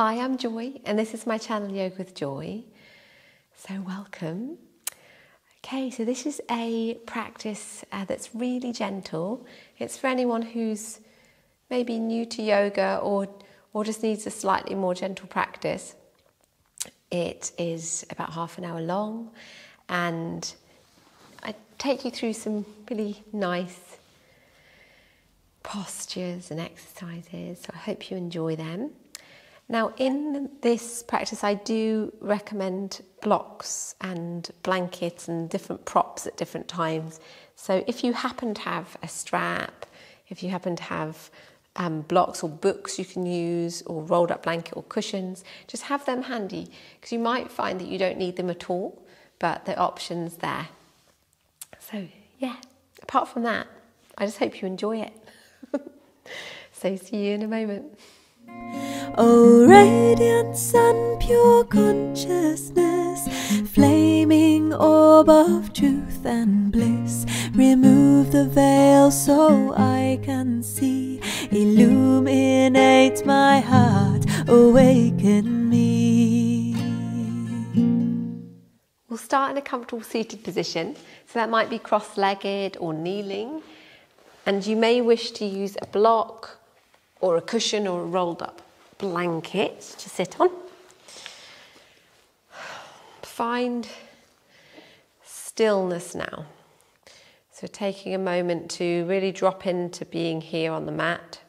Hi, I'm Joy, and this is my channel Yoga with Joy. So, welcome. Okay, so this is a practice uh, that's really gentle. It's for anyone who's maybe new to yoga or, or just needs a slightly more gentle practice. It is about half an hour long, and I take you through some really nice postures and exercises. So, I hope you enjoy them. Now, in this practice, I do recommend blocks and blankets and different props at different times. So, if you happen to have a strap, if you happen to have um, blocks or books you can use, or rolled up blanket or cushions, just have them handy because you might find that you don't need them at all, but the option's there. So, yeah, apart from that, I just hope you enjoy it. so, see you in a moment. O radiant sun, pure consciousness, flaming orb of truth and bliss, remove the veil so I can see, illuminate my heart, awaken me. We'll start in a comfortable seated position, so that might be cross legged or kneeling, and you may wish to use a block or a cushion or a rolled up blanket to sit on. Find stillness now. So, taking a moment to really drop into being here on the mat.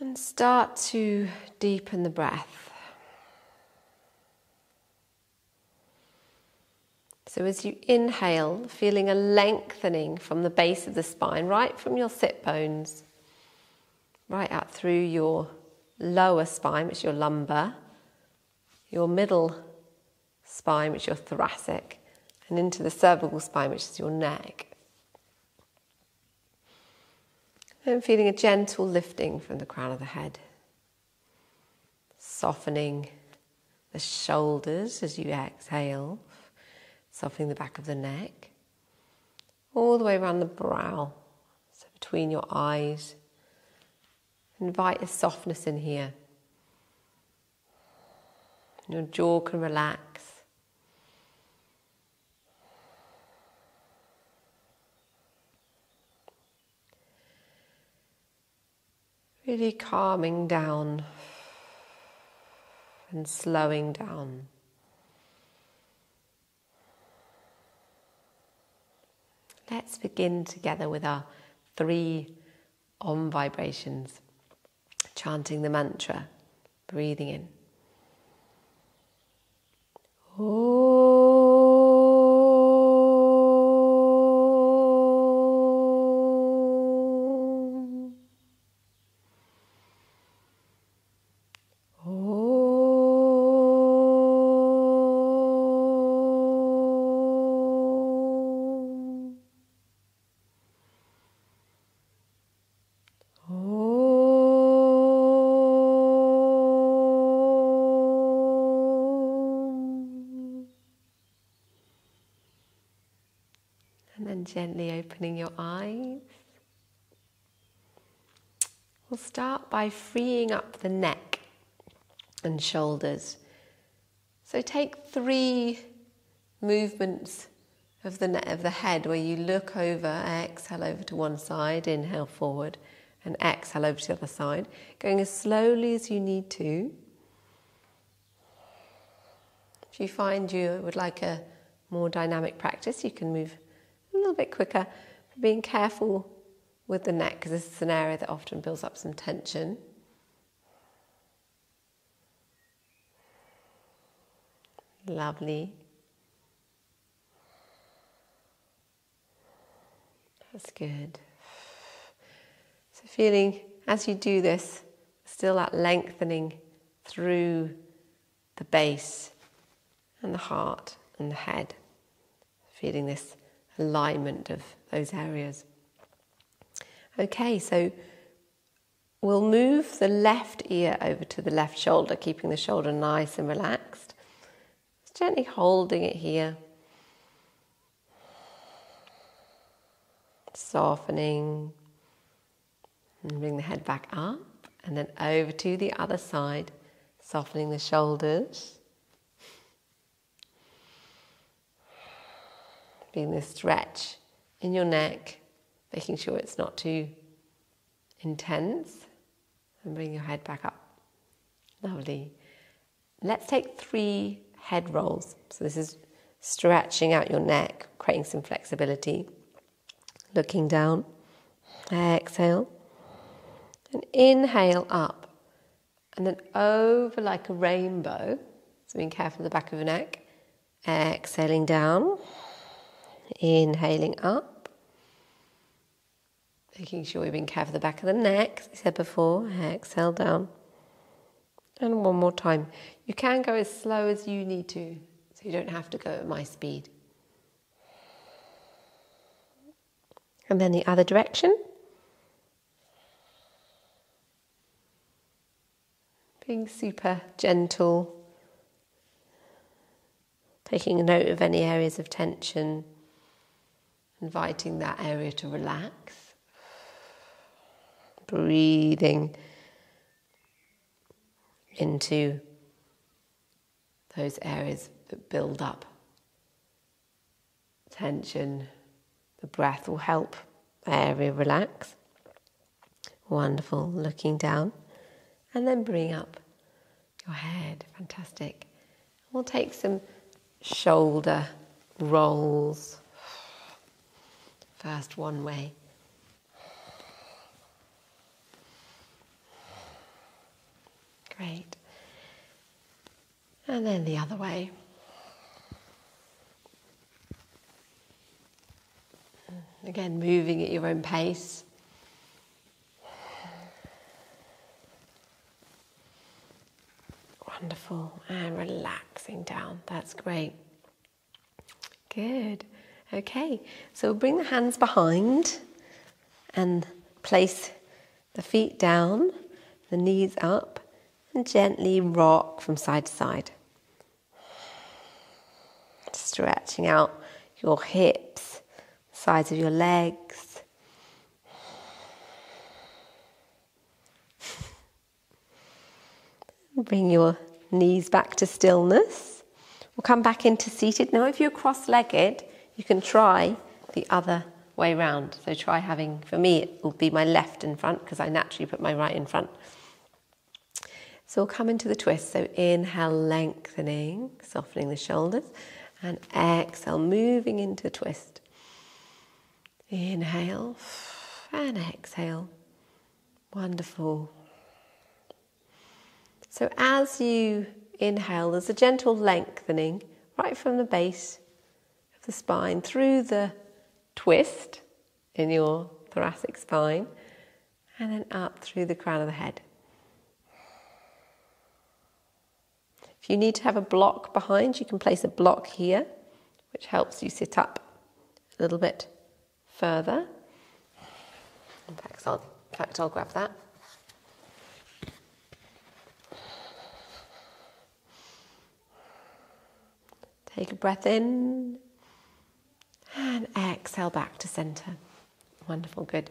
And start to deepen the breath. So, as you inhale, feeling a lengthening from the base of the spine, right from your sit bones, right out through your lower spine, which is your lumbar, your middle spine, which is your thoracic, and into the cervical spine, which is your neck. And feeling a gentle lifting from the crown of the head, softening the shoulders as you exhale softening the back of the neck, all the way around the brow, so between your eyes. Invite a softness in here. Your jaw can relax. Really calming down and slowing down. Let's begin together with our three Om vibrations, chanting the mantra, breathing in. Oh. Gently opening your eyes. We'll start by freeing up the neck and shoulders. So take three movements of the, of the head where you look over, exhale over to one side, inhale forward, and exhale over to the other side, going as slowly as you need to. If you find you would like a more dynamic practice, you can move little bit quicker, being careful with the neck because this is an area that often builds up some tension. Lovely. That's good. So, feeling as you do this, still that lengthening through the base and the heart and the head. Feeling this alignment of those areas. Okay, so we'll move the left ear over to the left shoulder, keeping the shoulder nice and relaxed. Just gently holding it here. Softening and bring the head back up And then over to the other side, softening the shoulders. Feeling the stretch in your neck, making sure it's not too intense. And bring your head back up. Lovely. Let's take three head rolls. So this is stretching out your neck, creating some flexibility. Looking down. Exhale. And inhale up. And then over like a rainbow. So being careful of the back of your neck. Exhaling down. Inhaling up. Making sure being careful of the back of the neck, as I said before. Exhale down. And one more time. You can go as slow as you need to, so you don't have to go at my speed. And then the other direction. Being super gentle, taking note of any areas of tension, inviting that area to relax, breathing into those areas that build up tension. The breath will help area relax. Wonderful. Looking down and then bring up your head. Fantastic. We'll take some shoulder rolls. First, one way. Great. And then the other way. Again, moving at your own pace. Wonderful. And relaxing down. That's great. Good. Okay. So bring the hands behind and place the feet down, the knees up, and gently rock from side to side. Stretching out your hips, sides of your legs. Bring your knees back to stillness. We'll come back into seated. Now, if you're cross legged, you can try the other way round. So, try having, for me, it will be my left in front because I naturally put my right in front. So, we'll come into the twist. So, inhale, lengthening, softening the shoulders, and exhale, moving into twist. Inhale and exhale. Wonderful. So as you inhale, there's a gentle lengthening right from the base the spine through the twist in your thoracic spine and then up through the crown of the head. If you need to have a block behind, you can place a block here, which helps you sit up a little bit further. In fact, I'll, in fact, I'll grab that. Take a breath in and exhale back to center. Wonderful, good.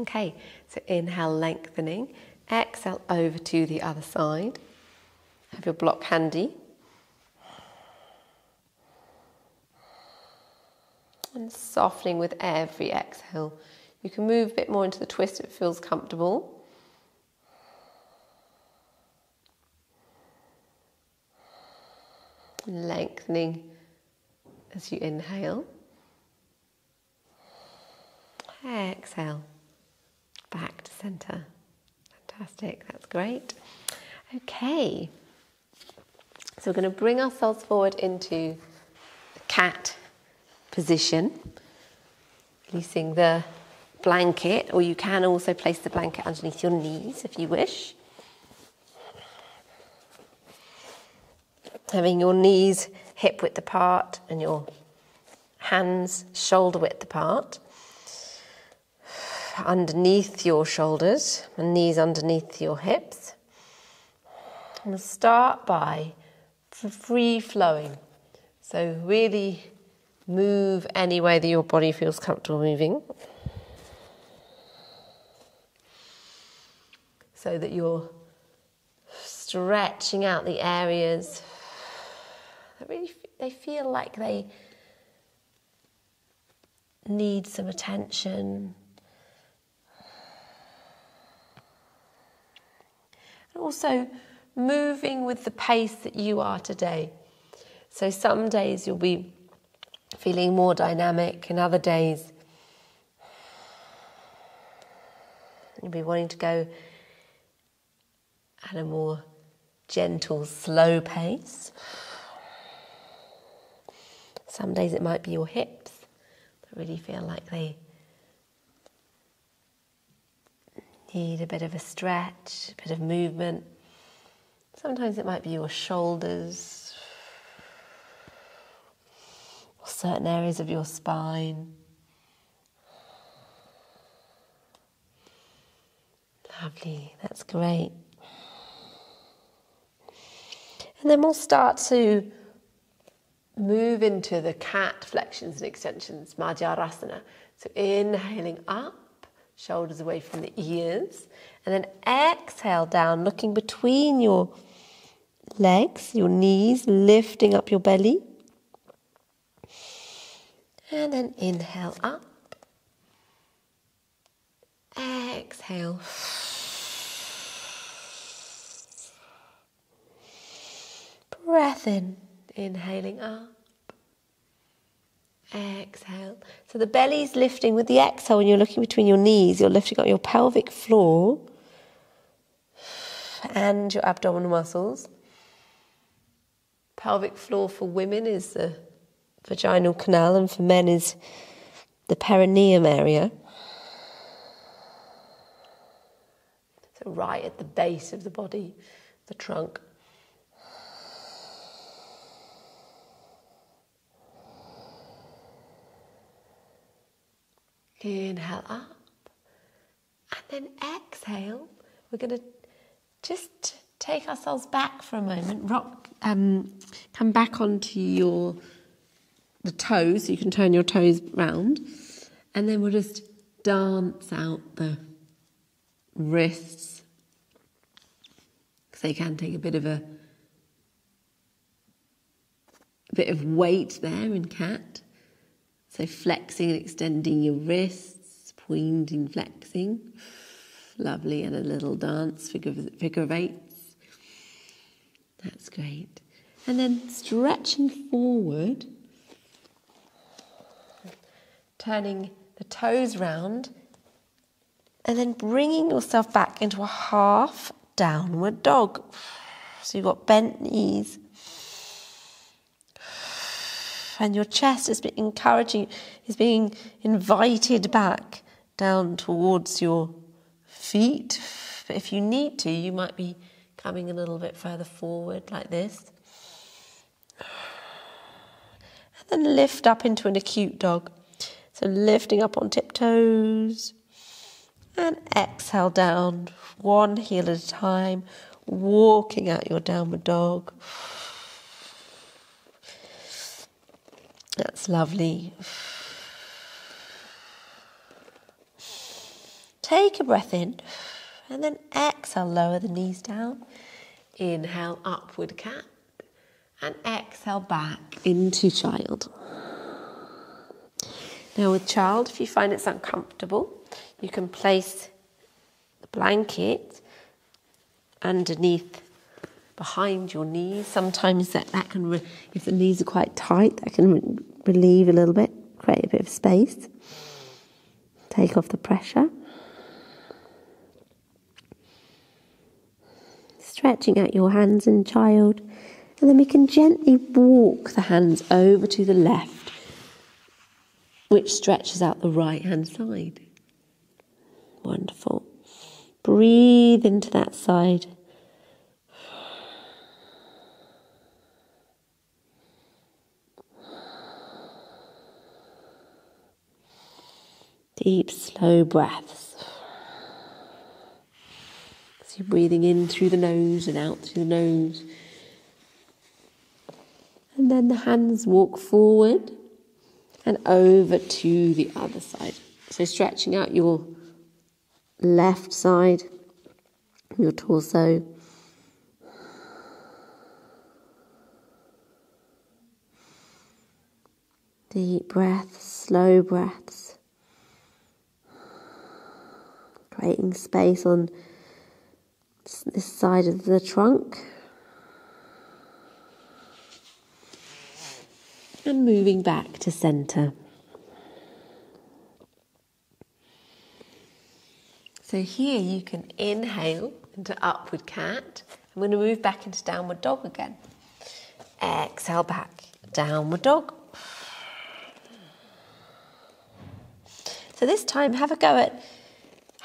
Okay, so inhale, lengthening. Exhale over to the other side. Have your block handy. And softening with every exhale. You can move a bit more into the twist if it feels comfortable. Lengthening as you inhale. Exhale. Back to center. Fantastic, that's great. Okay, so we're going to bring ourselves forward into cat position, releasing the blanket, or you can also place the blanket underneath your knees if you wish. Having your knees hip width apart and your hands shoulder width apart. Underneath your shoulders and knees underneath your hips. And start by free flowing. So, really move any way that your body feels comfortable moving. so that you're stretching out the areas that really they feel like they need some attention. And also moving with the pace that you are today. So some days you'll be feeling more dynamic, and other days you'll be wanting to go at a more gentle, slow pace. Some days it might be your hips that really feel like they need a bit of a stretch, a bit of movement. Sometimes it might be your shoulders, or certain areas of your spine. Lovely, that's great. And then we'll start to move into the cat flexions and extensions, Marjaryasana. So inhaling up, shoulders away from the ears, and then exhale down, looking between your legs, your knees, lifting up your belly. And then inhale up. Exhale. Breath in, inhaling up. Exhale. So the belly's lifting with the exhale when you're looking between your knees, you're lifting up your pelvic floor and your abdominal muscles. Pelvic floor for women is the vaginal canal, and for men is the perineum area. So, right at the base of the body, the trunk. Inhale up and then exhale. We're going to just take ourselves back for a moment, rock, um, come back onto your the toes. So you can turn your toes round, and then we'll just dance out the wrists because they can take a bit of a, a bit of weight there in cat. So flexing and extending your wrists, pointing, flexing. Lovely, and a little dance, figure, figure of eights. That's great. And then stretching forward, turning the toes round, and then bringing yourself back into a half downward dog. So you've got bent knees and your chest is being encouraging, is being invited back down towards your feet. If you need to, you might be coming a little bit further forward like this. And then lift up into an acute dog. So lifting up on tiptoes and exhale down, one heel at a time, walking out your downward dog. That's lovely. Take a breath in and then exhale, lower the knees down. Inhale, upward cat. And exhale back into child. Now, with child, if you find it's uncomfortable, you can place the blanket underneath behind your knees. Sometimes that, that can, re- if the knees are quite tight, that can re- relieve a little bit, create a bit of space, take off the pressure. Stretching out your hands in child, and then we can gently walk the hands over to the left, which stretches out the right hand side. Wonderful. Breathe into that side. Deep, slow breaths. So you're breathing in through the nose and out through the nose. And then the hands walk forward and over to the other side. So stretching out your left side, your torso. Deep breaths, slow breaths, creating space on this side of the trunk. And moving back to center. So here you can inhale into upward cat. I'm going to move back into downward dog again. Exhale back, downward dog. So this time, have a go at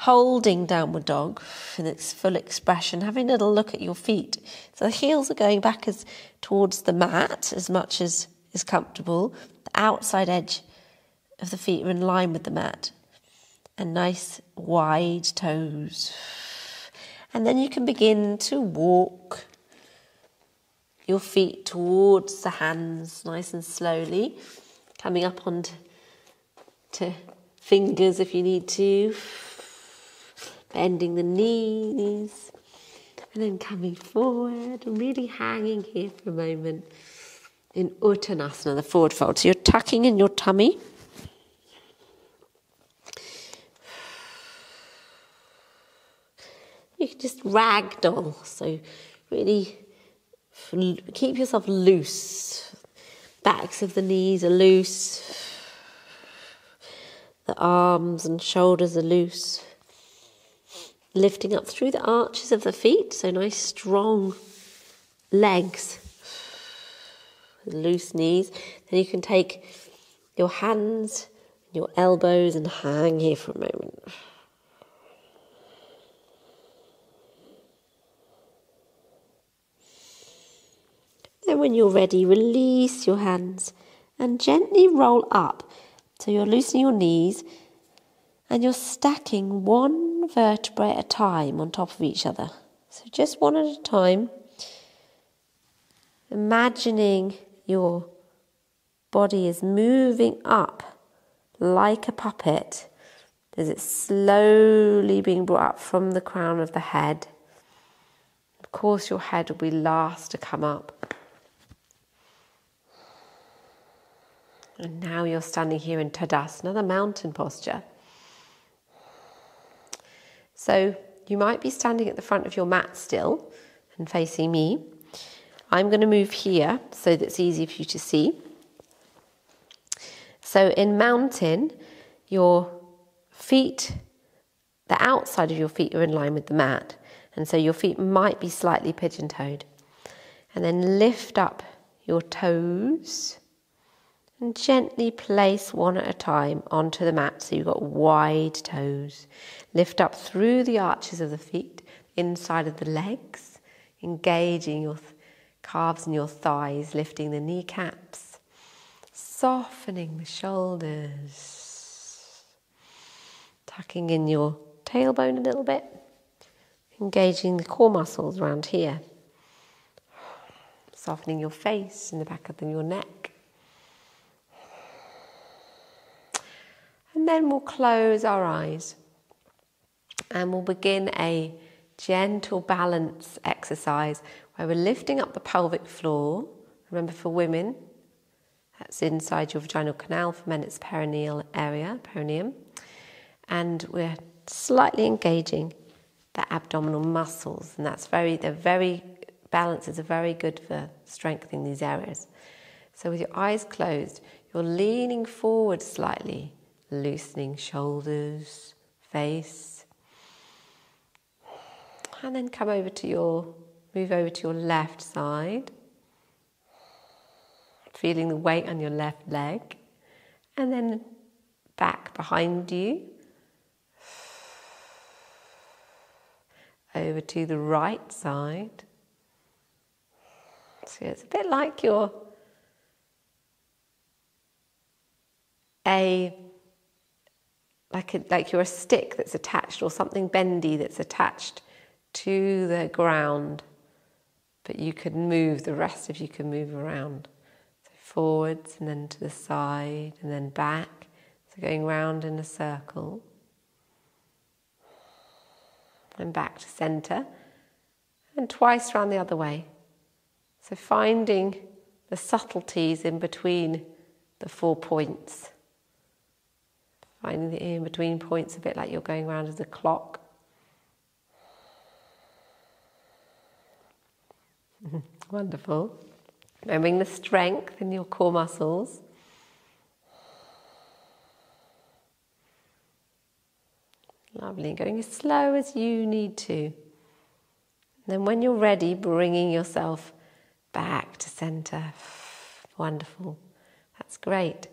holding downward dog in its full expression, having a little look at your feet. So the heels are going back as towards the mat as much as is comfortable. The outside edge of the feet are in line with the mat. And nice wide toes. And then you can begin to walk your feet towards the hands nice and slowly, coming up onto to fingers if you need to, bending the knees, and then coming forward really hanging here for a moment in Uttanasana, the forward fold. So you're tucking in your tummy. You can just ragdoll, so really keep yourself loose. Backs of the knees are loose the arms and shoulders are loose. Lifting up through the arches of the feet, so nice strong legs. Loose knees. Then you can take your hands, your elbows, and hang here for a moment. Then, when you're ready, release your hands and gently roll up so you're loosening your knees and you're stacking one vertebrae at a time on top of each other. So just one at a time. Imagining your body is moving up like a puppet as it's slowly being brought up from the crown of the head. Of course, your head will be last to come up. And now you're standing here in Tadasana, the mountain posture. So you might be standing at the front of your mat still and facing me. I'm going to move here so that it's easy for you to see. So in mountain, your feet, the outside of your feet are in line with the mat. And so your feet might be slightly pigeon toed. And then lift up your toes and gently place one at a time onto the mat so you've got wide toes. Lift up through the arches of the feet, inside of the legs, engaging your calves and your thighs, lifting the kneecaps, softening the shoulders, tucking in your tailbone a little bit, engaging the core muscles around here, softening your face and the back of your neck. And then we'll close our eyes and we'll begin a gentle balance exercise where we're lifting up the pelvic floor. Remember, for women, that's inside your vaginal canal. For men, it's perineal area, perineum. And we're slightly engaging the abdominal muscles, and that's very, they're very, balances are very good for strengthening these areas. So, with your eyes closed, you're leaning forward slightly loosening shoulders, face. And then come over to your, move over to your left side, feeling the weight on your left leg, and then back behind you. Over to the right side. So it's a bit like your a like a, like you're a stick that's attached or something bendy that's attached to the ground, but you can move, the rest of you can move around. So forwards and then to the side and then back. So going round in a circle. And back to center. and twice round the other way. So finding the subtleties in between the four points. Finding the in between points a bit like you're going around as a clock. Wonderful. Remembering the strength in your core muscles. Lovely. Going as slow as you need to. And then, when you're ready, bringing yourself back to center. Wonderful. That's great.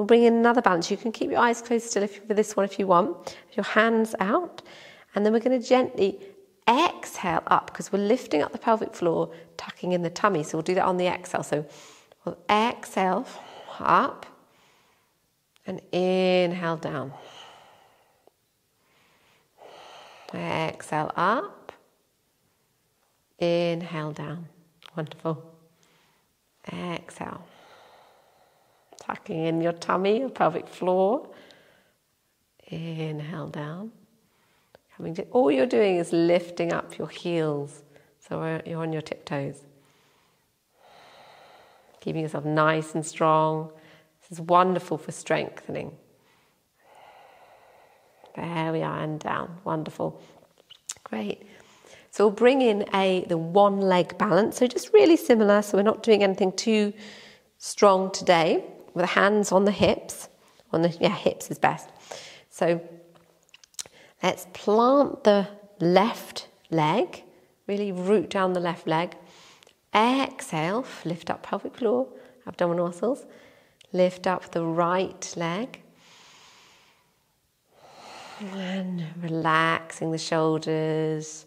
We'll bring in another balance. You can keep your eyes closed still if, for this one if you want. Your hands out. And then we're going to gently exhale up because we're lifting up the pelvic floor, tucking in the tummy. So we'll do that on the exhale. So we'll exhale up and inhale down. Exhale up, inhale down. Wonderful. Exhale. Tucking in your tummy, your pelvic floor. Inhale down. Coming to, all you're doing is lifting up your heels. So you're on your tiptoes. Keeping yourself nice and strong. This is wonderful for strengthening. There we are, and down. Wonderful. Great. So we'll bring in a the one leg balance. So just really similar. So we're not doing anything too strong today. With the hands on the hips. On the yeah, hips is best. So let's plant the left leg. Really root down the left leg. Exhale, lift up pelvic floor, abdominal muscles. Lift up the right leg. And relaxing the shoulders,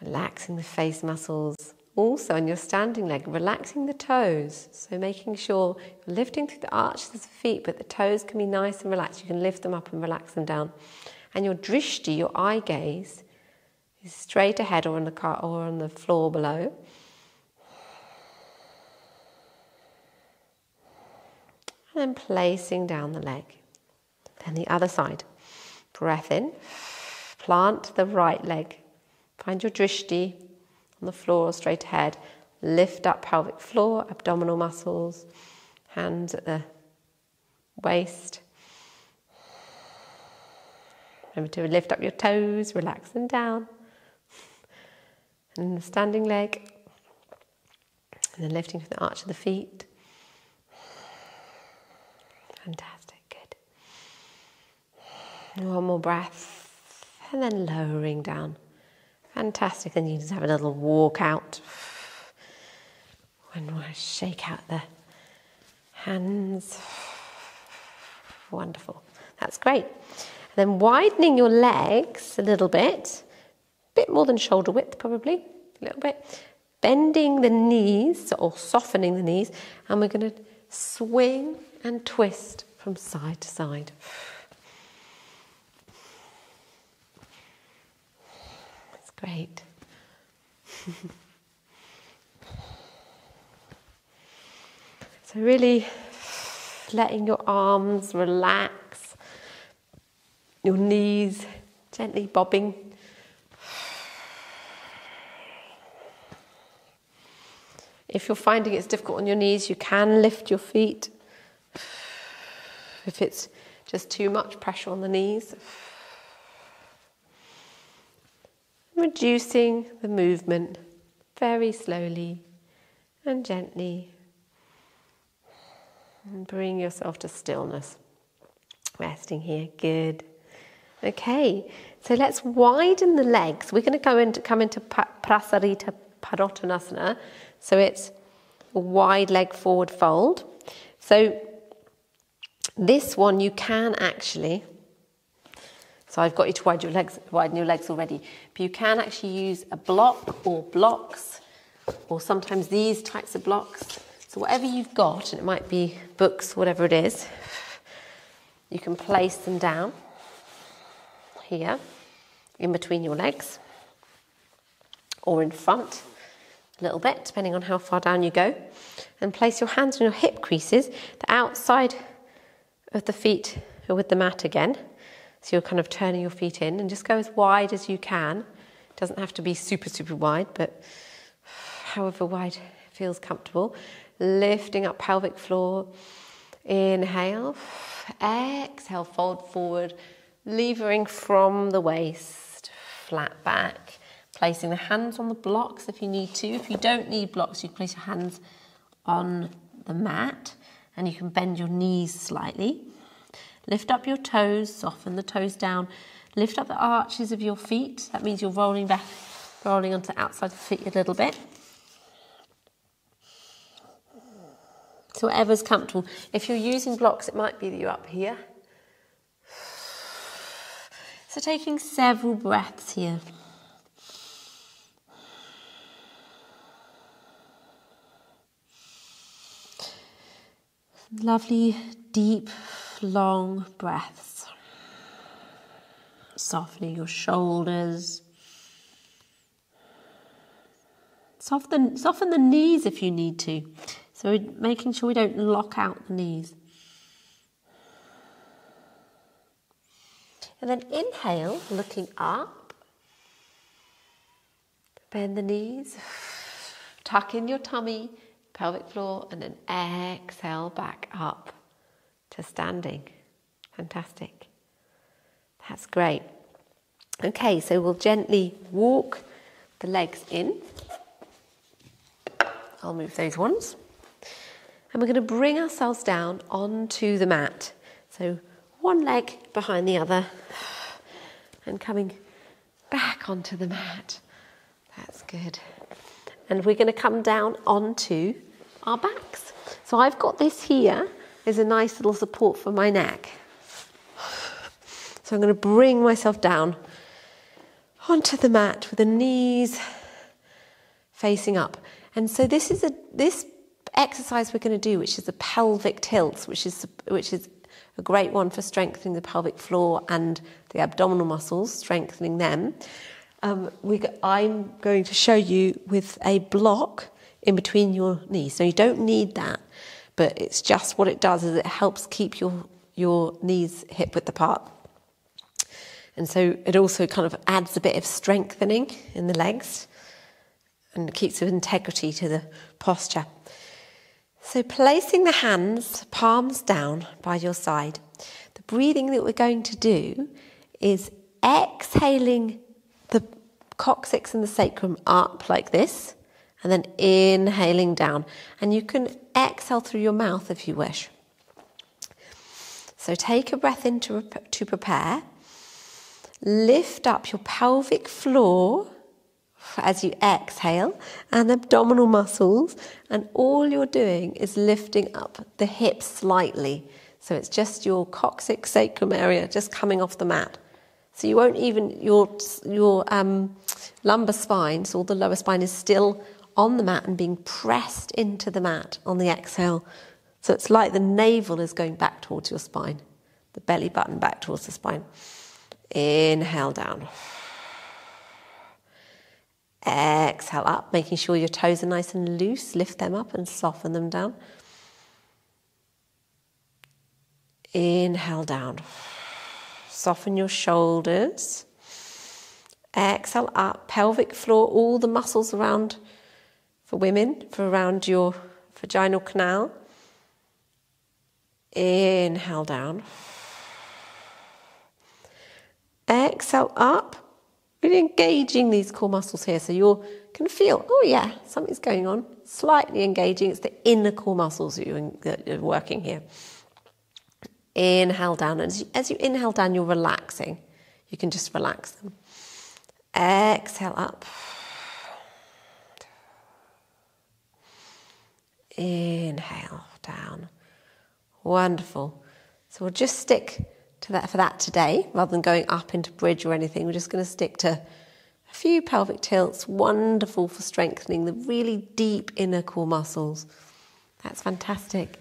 relaxing the face muscles. Also, on your standing leg, relaxing the toes. So, making sure you're lifting through the arches of the feet, but the toes can be nice and relaxed. You can lift them up and relax them down. And your drishti, your eye gaze, is straight ahead or on the car or on the floor below. And then placing down the leg. Then the other side. Breath in. Plant the right leg. Find your drishti on the floor, straight ahead. Lift up pelvic floor, abdominal muscles, hands at the waist. Remember to lift up your toes, relax them down. And the standing leg. And then lifting from the arch of the feet. Fantastic. Good. One more breath, and then lowering down. Fantastic. Then you just have a little walk out. And we'll shake out the hands. Wonderful. That's great. And then widening your legs a little bit, a bit more than shoulder width, probably, a little bit. Bending the knees or softening the knees, and we're going to swing and twist from side to side. Great. so, really letting your arms relax, your knees gently bobbing. If you're finding it's difficult on your knees, you can lift your feet. If it's just too much pressure on the knees, reducing the movement very slowly and gently. And bring yourself to stillness. Resting here, good. Okay, so let's widen the legs. We're going to go into come into Prasarita Padottanasana. So it's a wide leg forward fold. So this one you can actually so I've got you to widen your legs, widen your legs already. But you can actually use a block or blocks, or sometimes these types of blocks. So whatever you've got, and it might be books, whatever it is, you can place them down here, in between your legs, or in front a little bit, depending on how far down you go. And place your hands on your hip creases, the outside of the feet with the mat again. So you're kind of turning your feet in and just go as wide as you can It doesn't have to be super, super wide, but however wide feels comfortable. Lifting up pelvic floor. Inhale. Exhale, fold forward, levering from the waist, flat back. Placing the hands on the blocks if you need to. If you don't need blocks, you place your hands on the mat and you can bend your knees slightly. Lift up your toes, soften the toes down. Lift up the arches of your feet. That means you're rolling back, rolling onto the outside of the feet a little bit. So whatever's comfortable. If you're using blocks, it might be that you're up here. So taking several breaths here. Lovely, deep, long breaths. Softening your shoulders. Soften, soften the knees if you need to. So making sure we don't lock out the knees. And then inhale, looking up. Bend the knees. Tuck in your tummy, pelvic floor, and then exhale back up to standing. Fantastic. That's great. Okay, so we'll gently walk the legs in. I'll move those ones. And we're going to bring ourselves down onto the mat. So one leg behind the other and coming back onto the mat. That's good. And we're going to come down onto our backs. So I've got this here as a nice little support for my neck. So I'm going to bring myself down onto the mat with the knees facing up. And so this is a this exercise we're going to do, which is the pelvic tilts, which is which is a great one for strengthening the pelvic floor and the abdominal muscles, strengthening them. Um, we, I'm going to show you with a block in between your knees. So you don't need that, but it's just what it does is it helps keep your your knees hip width apart. And so it also kind of adds a bit of strengthening in the legs and keeps of integrity to the posture. So placing the hands, palms down by your side, the breathing that we're going to do is exhaling the coccyx and the sacrum up like this and then inhaling down. And you can exhale through your mouth if you wish. So take a breath in to, to prepare. Lift up your pelvic floor as you exhale and abdominal muscles. And all you're doing is lifting up the hips slightly. So it's just your coccyx sacrum area just coming off the mat. So you won't even, your, your um, lumbar spine, so all the lower spine is still on the mat and being pressed into the mat on the exhale. So it's like the navel is going back towards your spine, the belly button back towards the spine. Inhale down. Exhale up, making sure your toes are nice and loose. Lift them up and soften them down. Inhale down. Soften your shoulders. Exhale up, pelvic floor, all the muscles around for women, for around your vaginal canal. Inhale down. Exhale up, really engaging these core muscles here. So you can feel, oh yeah, something's going on. Slightly engaging. It's the inner core muscles that you're, that you're working here. Inhale down. And as you, as you inhale down, you're relaxing. You can just relax them. Exhale up. Inhale down. Wonderful. So we'll just stick to that for that today, rather than going up into bridge or anything. We're just going to stick to a few pelvic tilts. Wonderful for strengthening the really deep inner core muscles. That's fantastic.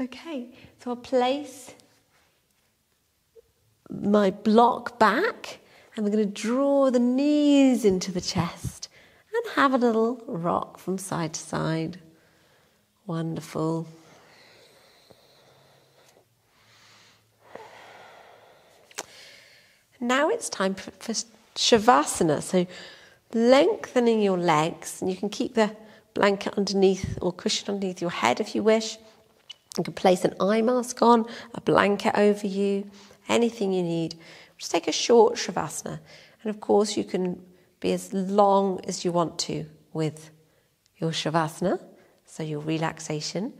Okay, so I'll place my block back and we're going to draw the knees into the chest and have a little rock from side to side. Wonderful. Now it's time for, for Shavasana. So lengthening your legs, and you can keep the blanket underneath or cushion underneath your head if you wish. You can place an eye mask on, a blanket over you, anything you need. Just take a short shavasana, and of course, you can be as long as you want to with your shavasana, so your relaxation.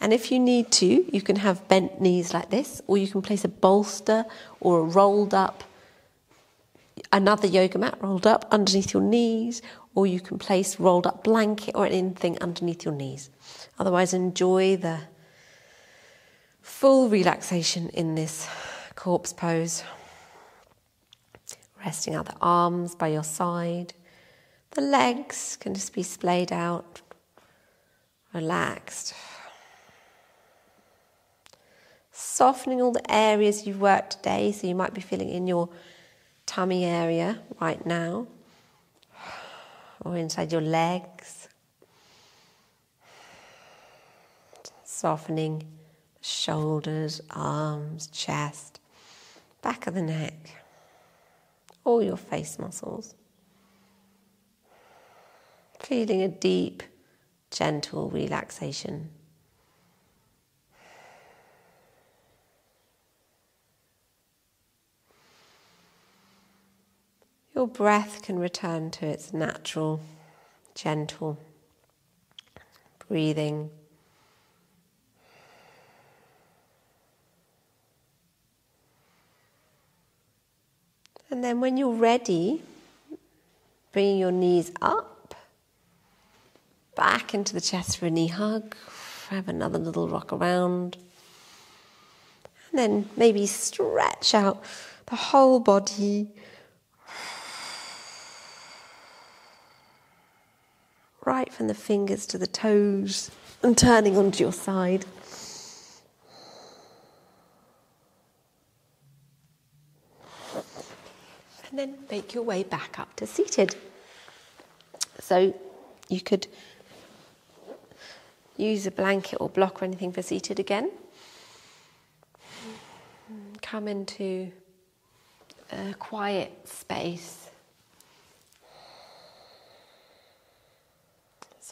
And if you need to, you can have bent knees like this, or you can place a bolster or a rolled up, another yoga mat rolled up underneath your knees, or you can place rolled up blanket or anything underneath your knees. Otherwise, enjoy the full relaxation in this corpse pose. Resting out the arms by your side. The legs can just be splayed out, relaxed. Softening all the areas you've worked today, so you might be feeling in your tummy area right now, or inside your legs. Softening shoulders, arms, chest, back of the neck, all your face muscles. Feeling a deep, gentle relaxation. Your breath can return to its natural, gentle breathing. And then, when you're ready, bringing your knees up, back into the chest for a knee hug. Have another little rock around. And then maybe stretch out the whole body right from the fingers to the toes and turning onto your side. And then make your way back up to seated. So you could use a blanket or block or anything for seated again. Come into a quiet space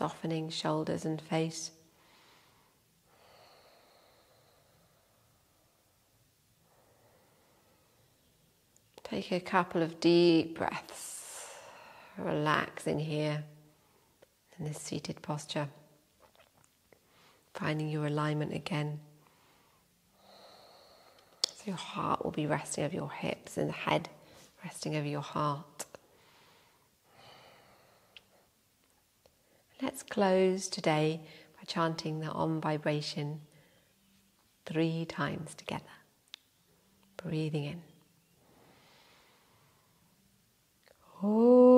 softening shoulders and face. Take a couple of deep breaths, relaxing here in this seated posture, finding your alignment again. So your heart will be resting over your hips and the head resting over your heart. Let's close today by chanting the Om vibration three times together. Breathing in. Om.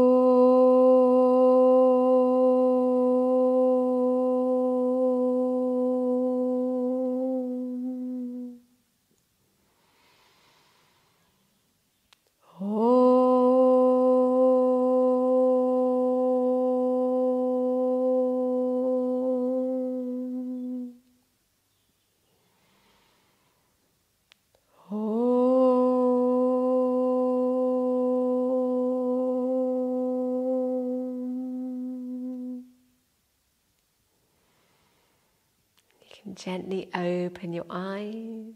Gently open your eyes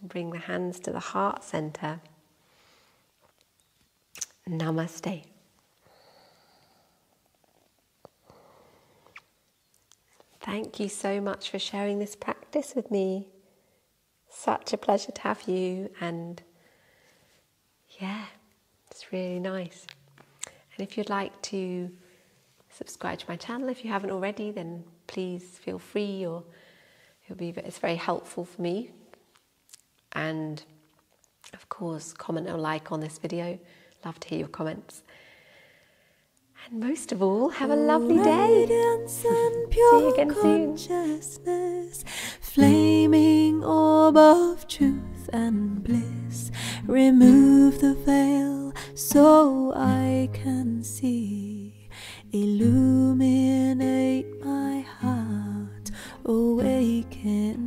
and bring the hands to the heart center. Namaste. Thank you so much for sharing this practice with me. Such a pleasure to have you, and yeah, it's really nice. And if you'd like to subscribe to my channel, if you haven't already, then please feel free or It'll be, it's very helpful for me. And of course, comment or like on this video. Love to hear your comments. And most of all, have a lovely day. See you again soon. Flaming orb of truth and bliss. Remove the veil so I can see. Illuminate Awaken.